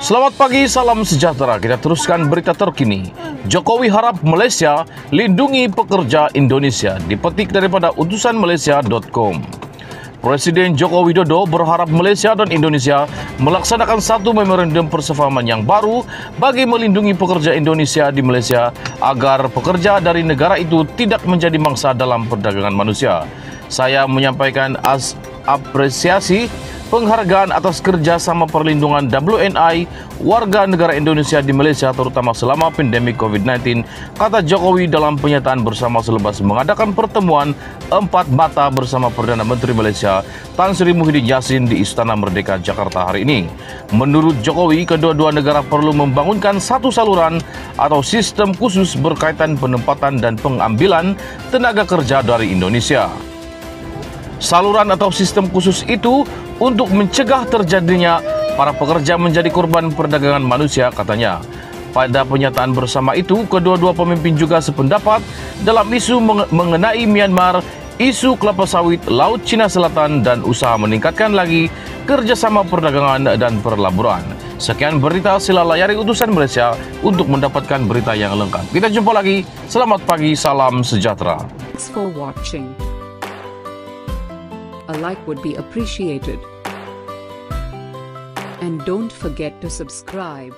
Selamat pagi, salam sejahtera. Kita teruskan berita terkini. Jokowi harap Malaysia lindungi pekerja Indonesia. Dipetik daripada utusan Malaysia.com. Presiden Joko Widodo berharap Malaysia dan Indonesia melaksanakan satu memorandum persefahaman yang baru bagi melindungi pekerja Indonesia di Malaysia agar pekerja dari negara itu tidak menjadi mangsa dalam perdagangan manusia. Saya menyampaikan as apresiasi penghargaan atas kerjasama perlindungan WNI warga negara Indonesia di Malaysia terutama selama pandemi COVID-19, kata Jokowi dalam pernyataan bersama selepas mengadakan pertemuan empat mata bersama Perdana Menteri Malaysia Tan Sri Muhyiddin Yassin di Istana Merdeka Jakarta hari ini. Menurut Jokowi, kedua-dua negara perlu membangunkan satu saluran atau sistem khusus berkaitan penempatan dan pengambilan tenaga kerja dari Indonesia. Saluran atau sistem khusus itu untuk mencegah terjadinya para pekerja menjadi korban perdagangan manusia katanya. Pada pernyataan bersama itu, kedua-dua pemimpin juga sependapat dalam isu mengenai Myanmar, isu kelapa sawit, Laut Cina Selatan, dan usaha meningkatkan lagi kerjasama perdagangan dan perlaburan. Sekian berita sila layari utusan Malaysia untuk mendapatkan berita yang lengkap. Kita jumpa lagi. Selamat pagi, salam sejahtera. A like would be appreciated. And don't forget to subscribe.